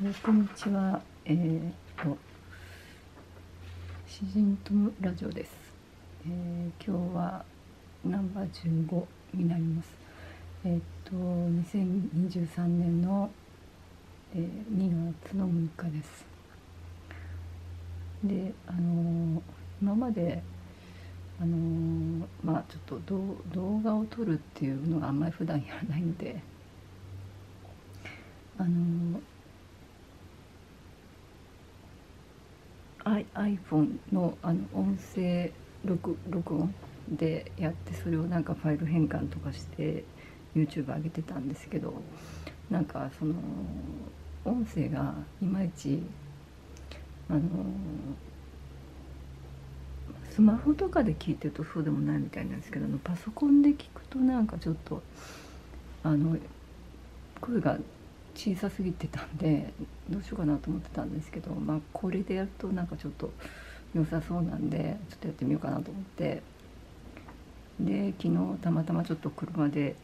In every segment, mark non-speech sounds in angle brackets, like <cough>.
えーこんにちは。えー、と、詩人とラジオです。えー今日はナンバー15になります。えっ、と、2023年の、えー2月の6日です。で、あのー今まで、あのーまあちょっと動動画を撮るっていうのがあんまり普段やらないので、あのー I- iPhone のあの音声録録音でやってそれをなんかファイル変換とかして YouTube 上げてたんですけどなんかその音声がいまいちあのスマホとかで聞いてるとそうでもないみたいなんですけどパソコンで聞くとなんかちょっとあの声が小さすぎてたんでどうしようかなと思ってたんですけど、まあ、これでやるとなんかちょっと良さそうなんでちょっとやってみようかなと思って。で昨日たまたまちょっと車で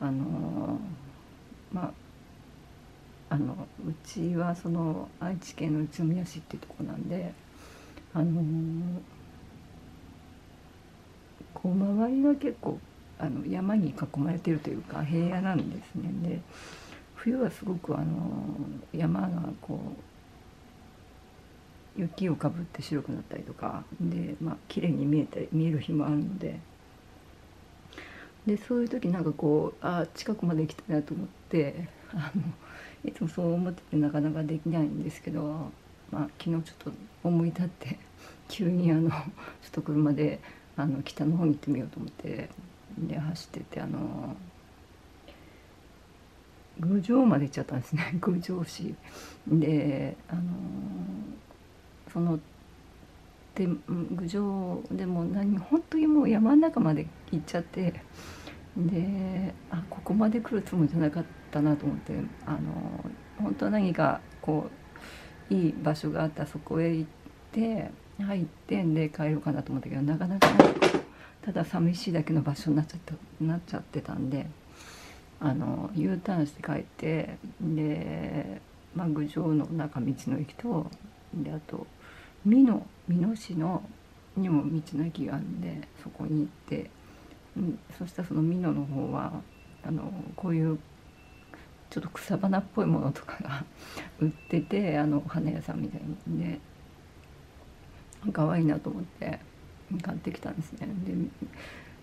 あのまああのうちはその愛知県の宇都宮市っていうとこなんであのこう周りが結構あの山に囲まれてるというか平野なんですね。で冬はすごくあの山がこう雪をかぶって白くなったりとかでまあ綺麗に見えたり見える日もあるので。でそういう時なんかこうあ近くまで行きたいなと思ってあのいつもそう思っててなかなかできないんですけど、まあ、昨日ちょっと思い立って <laughs> 急にあのちょっと車であの北の方に行ってみようと思ってで走っててあの郡上まで行っちゃったんですね。<laughs> 郡上市。であのそので郡上でも何本当にもう山の中まで行っちゃってであここまで来るつもりじゃなかったなと思ってあの本当は何かこういい場所があったらそこへ行って入ってんで帰ろうかなと思ったけどなかなかただ寂しいだけの場所になっちゃったなっちゃってたんで。あの U ターンして帰ってで、まあ、郡上の中道の駅とであと美濃美濃市のにも道の駅があるんでそこに行って、うん、そしたらその美濃の方はあのこういうちょっと草花っぽいものとかが <laughs> 売っててあの花屋さんみたいにで可愛いなと思って買ってきたんですね。で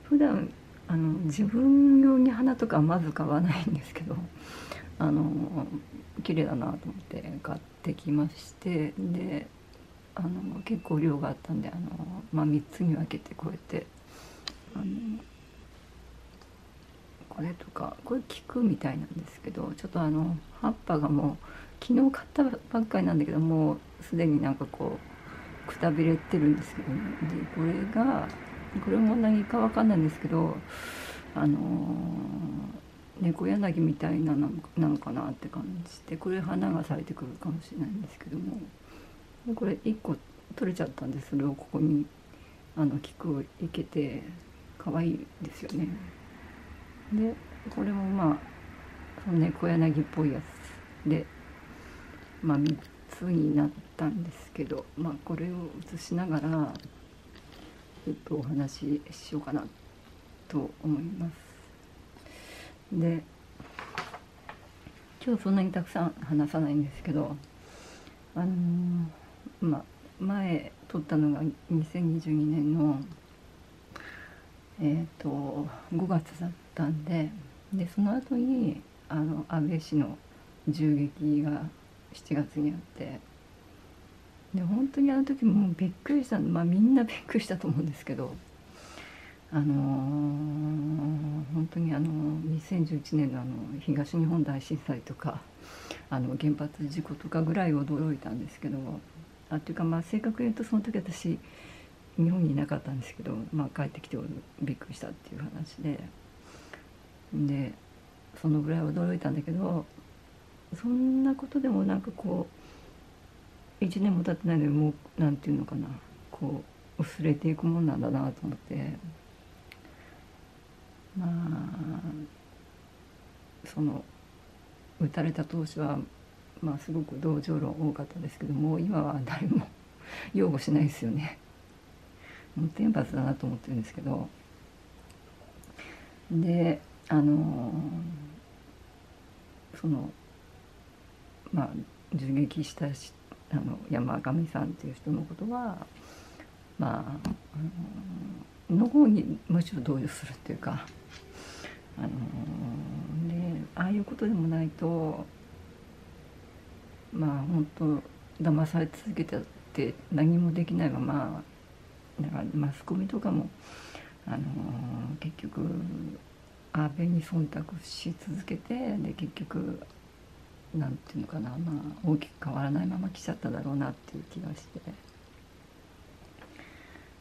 普段あの自分用に花とかはまず買わないんですけど <laughs> あの綺麗だなと思って買ってきましてであの結構量があったんであの、まあ、3つに分けてこうやってあのこれとかこれ菊みたいなんですけどちょっとあの葉っぱがもう昨日買ったばっかりなんだけどもうすでになんかこうくたびれてるんですけどね。でこれがこれも何かわかんないんですけどあの猫柳みたいなのなのかなって感じでこれ花が咲いてくるかもしれないんですけどもこれ1個取れちゃったんですそれをここにあの菊を生けて可愛いですよね。でこれもまあその猫柳っぽいやつでまあ3つになったんですけどまあこれを写しながらちょっとお話ししようかなと思います。で今日そんなにたくさん話さないんですけどあのーま前撮ったのが2022年のえっ、と5月だったんででその後にあの安倍氏の銃撃が7月にあってで本当にあの時もうびっくりしたまあみんなびっくりしたと思うんですけどあのー本当にあの2011年のあの東日本大震災とかあの原発事故とかぐらい驚いたんですけどあっていうかまあ正確に言うとその時私日本にいなかったんですけど、まあ、帰ってきてびっくりしたっていう話ででそのぐらい驚いたんだけどそんなことでもなんかこう1年も経ってないのにもうなんていうのかな。こう薄れていくもんなんだなと思って。まあその撃たれた当初はまあすごく同情論多かったですけども今は誰も <laughs> 擁護しないですよね。もう天罰だなと思ってるんですけど。であのそのまあ銃撃したしあの山上さんっていう人のことはまああのの方にむしろ同情するっていうかあのでああいうことでもないとまあ本当騙され続けてって何もできないままだからマスコミとかもあの結局安倍に忖度し続けてで結局なんていうのかな、まあ、大きく変わらないまま来ちゃっただろうなっていう気がして。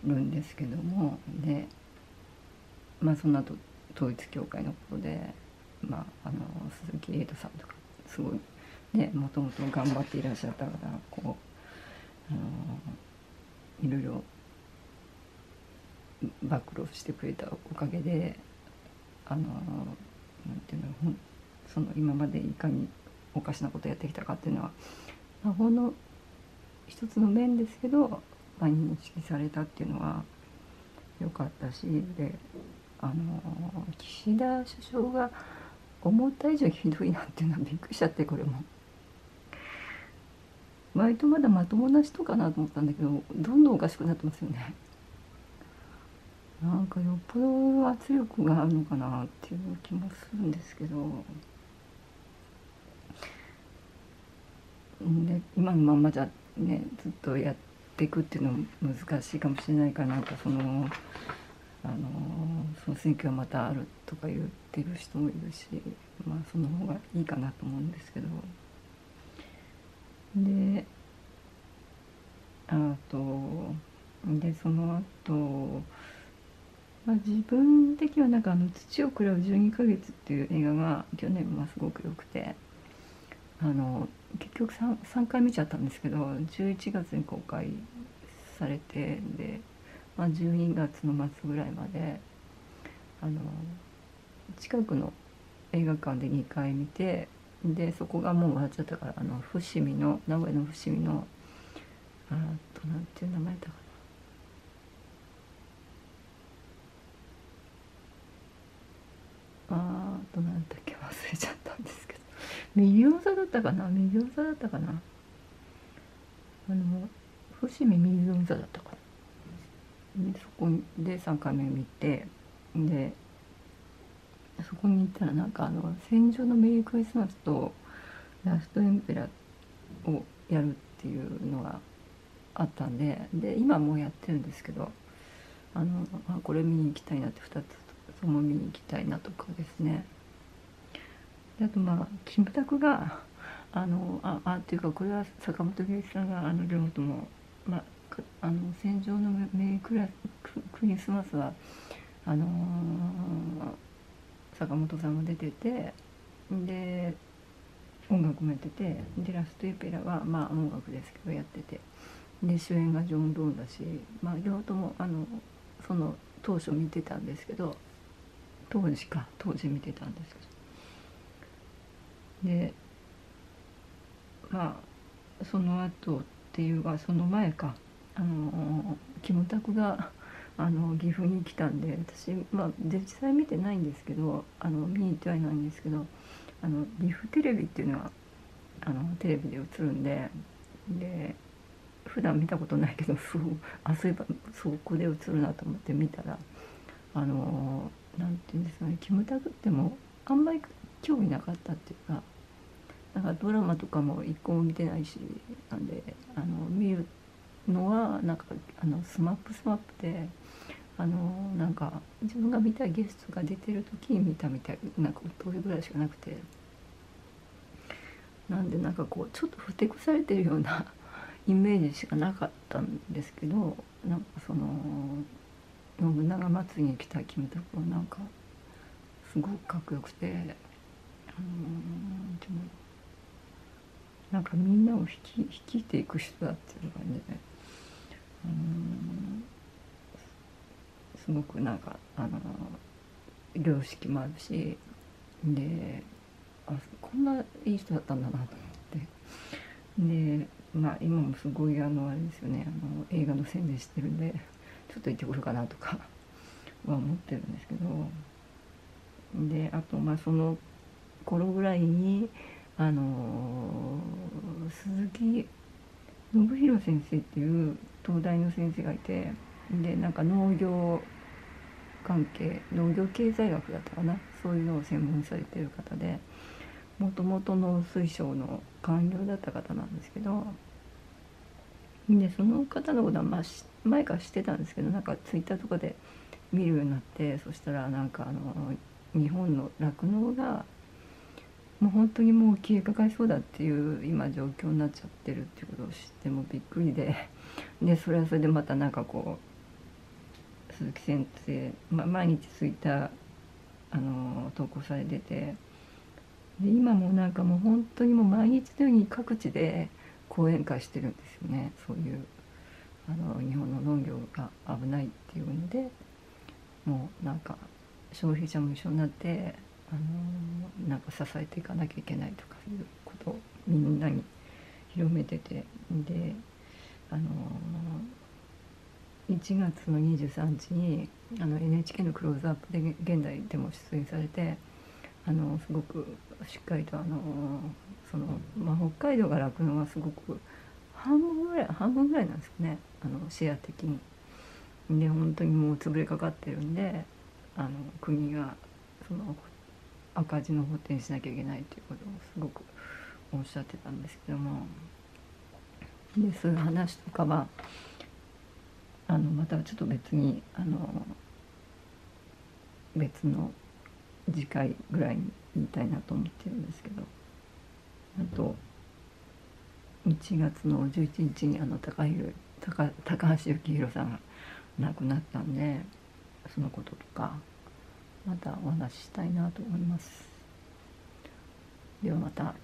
るんですけども。でまあその後統一教会のことで、まあ、あの鈴木エイトさんとかすごいねもともと頑張っていらっしゃったからこうあのいろいろ暴露してくれたおかげであのなんていうのその今までいかにおかしなことやってきたかっていうのは魔法の一つの面ですけど、まあ、認識されたっていうのは良かったしであの岸田首相が思った以上ひどいなっていうのはびっくりしちゃってこれも。割とまだまともな人かなと思ったんだけどどんどんおかしくなってますよね。なんかよっぽど圧力があるのかなっていう気もするんですけど。で今のまんまじゃねずっとやっていくっていうのも難しいかもしれないからなとそのあのその選挙はまたあるとか言ってる人もいるしまあその方がいいかなと思うんですけど。であとでその後、まあ自分的にはなんかあの「土を食らう12ヶ月」っていう映画が去年はすごく良くてあの結局 3, 3回見ちゃったんですけど11月に公開されてで、まあ、12月の末ぐらいまであの近くの映画館で2回見てでそこがもう終わっちゃったからあの伏見の名古屋の伏見のあとなんていう名前だかな。あとなんだっけ忘れちゃった。んですけどミリオン座だったかな？ミリオン座だったかな？あの伏見ミリオン座だったかな？そこで3回目見てでそこに行ったらなんかあの「戦場のメリークリスマス」と「ラストエンペラー」をやるっていうのがあったんでで今もうやってるんですけどあのあこれ見に行きたいなって2つとも見に行きたいなとかですね。あとまあキムタクがあのああっていうかこれは坂本龍一さんがあの両方とも、まあ、あの戦場のメリークラクリスマスはあのー、坂本さんが出ててで音楽もやっててでラストエペラはまあ音楽ですけどやっててで主演がジョン・ドーンだしまあ両方ともあのその当初見てたんですけど当時か当時見てたんですけど。でまあその後っていうかその前か。あのキムタクが <laughs> あの岐阜に来たんで私、まあ、実際見てないんですけどあの見に行ってはいないんですけどあの岐阜テレビっていうのはあのテレビで映るんでで普段見たことないけどそうあそういえばそこで映るなと思って見たらあのなんていうんですかねキムタクってもあんまり興味なかったっていうかなんかドラマとかも一個も見てないしなんであの見るのはなんかあのスマップスマップであのなんか自分が見たゲストが出てる時に見たみたいなんかそれぐらいしかなくて。なんでなんかこうちょっとふてくされてるようなイメージしかなかったんですけどなんかその信長祭りに来たキムタクはなんかすごくかっこよくて、あのー、なんかみんなを率いていく人だっていう感じで、あのー、すごくなんか、あのー、良識もあるしであこんないい人だったんだなと思って。ってでまあ今もすごいあのあれですよねあの映画の宣伝してるんでちょっと行ってくるかなとかは思ってるんですけどであとまあその頃ぐらいにあの鈴木信弘先生っていう東大の先生がいてでなんか農業関係農業経済学だったかな？そういうのを専門されてる方でもともと農水省の官僚だった方なんですけどでその方のことは、まあ、前から知ってたんですけどなんかツイッターとかで見るようになってそしたらなんかあの日本の酪農がもう本当にもう消えかかりそうだっていう今状況になっちゃってるっていうことを知ってもびっくりで。でそれはそれでまたなんかこう鈴木先生、ま、毎日ツイッターあの投稿されてて。で今もなんかもう本当にもう毎日のように各地で講演会してるんですよね。そういうあの日本の農業が危ないっていうのでもうなんか消費者も一緒になってあのなんか支えていかなきゃいけないとかいうことをみんなに広めててであの1月の23日にあの NHK の「クローズアップで現代でも出演されてあのすごくしっかりとあのその、まあ、北海道が酪農はすごく半分ぐらい半分ぐらいなんですよねあのシェア的に。で本当にもう潰れかかってるんであの国がその赤字の補填しなきゃいけないということをすごくおっしゃってたんですけども。でそういう話とかはあのまたちょっと別にあの別の次回ぐらいに言いたいなと思ってるんですけど。あと1月の11日にあの高高高橋幸宏さんが亡くなったんでそのこととか。またお話ししたいなと思います。ではまた。